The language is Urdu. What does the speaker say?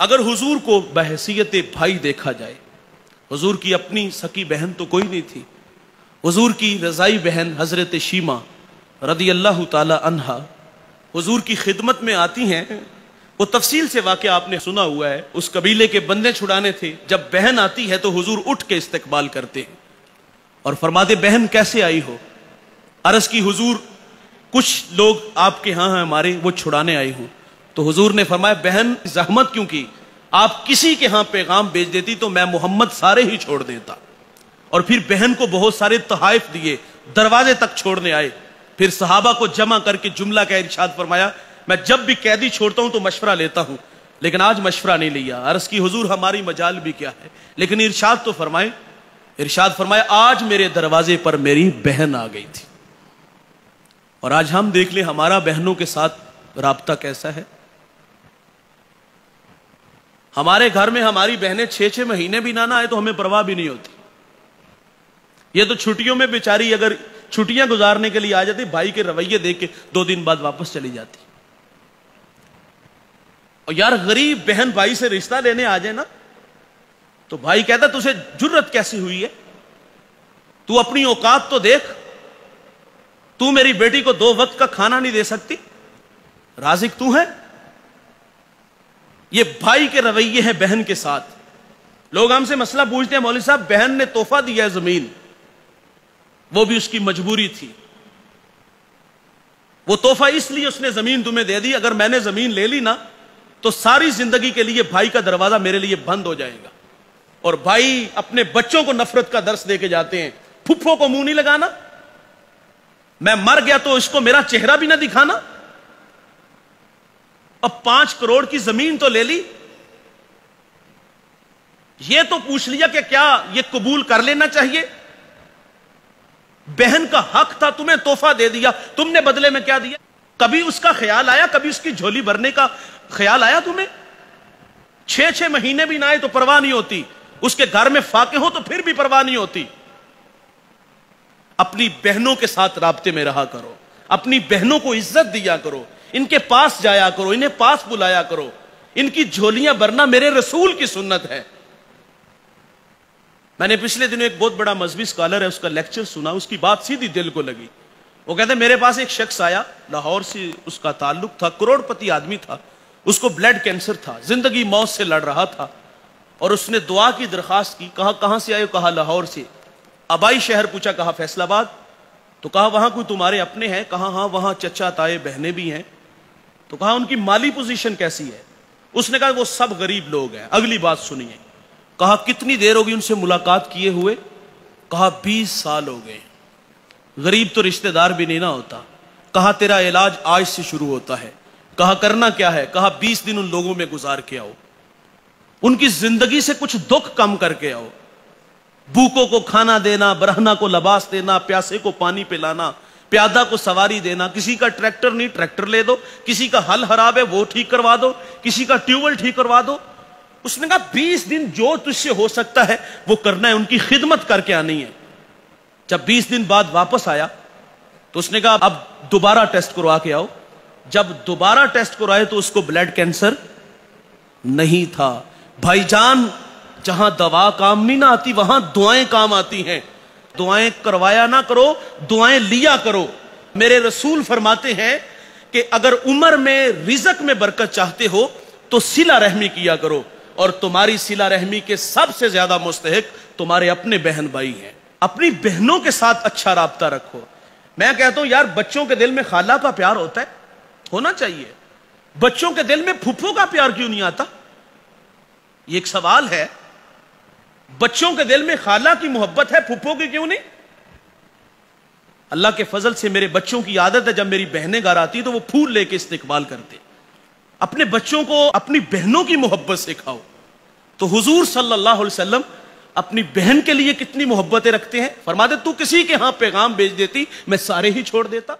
اگر حضور کو بحثیت بھائی دیکھا جائے، حضور کی اپنی سکی بہن تو کوئی نہیں تھی، حضور کی رضائی بہن حضرت شیما رضی اللہ تعالی عنہا حضور کی خدمت میں آتی ہیں، وہ تفصیل سے واقعہ آپ نے سنا ہوا ہے، اس قبیلے کے بندے چھڑانے تھے، جب بہن آتی ہے تو حضور اٹھ کے استقبال کرتے ہیں۔ اور فرماتے بہن کیسے آئی ہو؟ عرض کی حضور، کچھ لوگ آپ کے ہاں ہیں ہمارے، وہ چھڑانے آئے ہوں۔ تو حضور نے فرمایا، بہن، زحمت کیوں کی؟ آپ کسی کے ہاں پیغام بھیج دیتی تو میں محمد سارے ہی چھوڑ دیتا۔ اور پھر بہن کو بہت سارے تحائف دیے، دروازے تک چھوڑنے آئے۔ پھر صحابہ کو جمع کر کے جملہ کا ارشاد فرمایا، میں جب بھی قیدی چھوڑتا ہوں تو مشورہ لیتا ہوں۔ لیکن آج مشورہ نہیں لیا۔ عرض کی، حضور، ہماری مجال بھی کیا ہے؟ لیکن ارشاد تو فرمائے، ارشاد فرمائے، آج میرے دروازے پر میری بہن آ گئی تھی۔ اور آج ہم دیکھ لیں، ہمارا بہنوں کے ساتھ رابطہ کیسا ہے؟ ہمارے گھر میں ہماری بہنیں چھ چھ مہینے بھی نہ آئے تو ہمیں پرواہ بھی نہیں ہوتی۔ یہ تو چھٹیوں میں بیچاری اگر چھٹیاں گزارنے کے لیے آ جاتی، بھائی کے رویے دیکھ کے دو دن بعد واپس چلی جاتی۔ اور یار غریب بہن بھائی سے رشتہ لینے آ جائے نا، تو بھائی کہتا تجھے جرت کیسی ہوئی ہے؟ تو اپنی اوقات تو دیکھ، تو میری بیٹی کو دو وقت کا کھانا نہیں دے سکتی؟ رازق تو ہے؟ یہ بھائی کے رویے ہیں بہن کے ساتھ۔ لوگ ہم سے مسئلہ پوچھتے ہیں، مولوی صاحب، بہن نے توحفہ دیا ہے زمین۔ وہ بھی اس کی مجبوری تھی۔ وہ توحفہ اس لیے اس نے زمین تمہیں دے دی، اگر میں نے زمین لے لی نا، تو ساری زندگی کے لیے بھائی کا دروازہ میرے لیے بند ہو جائے گا۔ اور بھائی اپنے بچوں کو نفرت کا درس دے کے جاتے ہیں۔ پھپھو کو منہ نہیں لگانا۔ میں مر گیا تو اس کو میرا چہرہ بھی نہ دکھانا۔ اب پانچ کروڑ کی زمین تو لے لی۔ یہ تو پوچھ لیا کہ کیا یہ قبول کر لینا چاہیے۔ بہن کا حق تھا، تمہیں توحفہ دے دیا۔ تم نے بدلے میں کیا دیا؟ کبھی اس کا خیال آیا؟ کبھی اس کی جھولی بھرنے کا خیال آیا تمہیں؟ چھ چھ مہینے بھی نہ آئے تو پرواہ نہیں ہوتی۔ اس کے گھر میں فاقے ہو تو پھر بھی پرواہ نہیں ہوتی۔ اپنی بہنوں کے ساتھ رابطے میں رہا کرو۔ اپنی بہنوں کو عزت دیا کرو۔ ان کے پاس جایا کرو، انہیں پاس بلایا کرو۔ ان کی جھولیاں برنا میرے رسول کی سنت ہے۔ میں نے پچھلے دنوں ایک بہت بڑا مذہبی اسکالر ہے، اس کا لیکچر سنا، اس کی بات سیدھی دل کو لگی۔ وہ کہتے میرے پاس ایک شخص آیا، لاہور سے اس کا تعلق تھا کروڑ پتی آدمی تھا۔ اس کو بلڈ کینسر تھا، زندگی موت سے لڑ رہا تھا۔ اور اس نے دعا کی، درخواست کی کہا کہاں سے آئے کہا لاہور سے؟ ابائی شہر پوچھا، کہا فیصلہ آباد؟ تو کہا، وہاں کوئی تمہارے اپنے ہیں؟ کہا ہاں وہاں چچا، تائے، بہنیں بھی ہیں۔ تو کہا ان کی مالی پوزیشن کیسی ہے؟ اس نے کہا وہ سب غریب لوگ ہیں، اگلی بات سنیے۔ کہا کتنی دیر ہوگی ان سے ملاقات کیے ہوئے؟ کہا بیس سال ہو گئے۔ غریب تو رشتہ دار بھی نہیں نہ ہوتا۔ کہا تیرا علاج آج سے شروع ہوتا ہے۔ کہا کرنا کیا ہے؟ کہا بیس دن ان لوگوں میں گزار کے آؤ۔ ان کی زندگی سے کچھ دکھ کم کر کے آؤ۔ بھوکوں کو کھانا دینا برہنا کو لباس دینا، پیاسے کو پانی پلانا پیادہ کو سواری دینا، کسی کا ٹریکٹر نہیں، ٹریکٹر لے دو، کسی کا حل خراب ہے، وہ ٹھیک کروا دو، کسی کا ٹیوبل ٹھیک کروا دو۔ اس نے کہا، بیس دن جو تجھ سے ہو سکتا ہے، وہ کرنا ہے، ان کی خدمت کر کے آنی ہے۔ جب بیس دن بعد واپس آیا، تو اس نے کہا، اب دوبارہ ٹیسٹ کروا کے آؤ۔ جب دوبارہ ٹیسٹ کروائے تو اس کو بلڈ کینسر نہیں تھا۔ بھائی جان، جہاں دوا کام نہیں نہ آتی، وہاں دعائیں کام آتی ہیں۔ دعائیں کروایا نہ کرو، دعائیں لیا کرو۔ میرے رسول فرماتے ہیں کہ اگر عمر میں رزق میں برکت چاہتے ہو تو سلا رحمی کیا کرو۔ اور تمہاری سلا رحمی کے سب سے زیادہ مستحق تمہارے اپنے بہن بھائی ہیں۔ اپنی بہنوں کے ساتھ اچھا رابطہ رکھو۔ میں کہتا ہوں، یار، بچوں کے دل میں خالہ کا پیار ہوتا ہے، ہونا چاہیے۔ بچوں کے دل میں پھپھو کا پیار کیوں نہیں آتا؟ یہ ایک سوال ہے۔ بچوں کے دل میں خالہ کی محبت ہے پھپھو کی کیوں نہیں؟ اللہ کے فضل سے میرے بچوں کی عادت ہے، جب میری بہنیں گھر آتی تو وہ پھول لے کے استقبال کرتے اپنے بچوں کو اپنی بہنوں کی محبت سکھاؤ تو حضور صلی اللہ علیہ وسلم اپنی بہن کے لیے کتنی محبتیں رکھتے ہیں؟ فرما دے، تو کسی کے ہاں پیغام بیچ دیتی، میں سارے ہی چھوڑ دیتا۔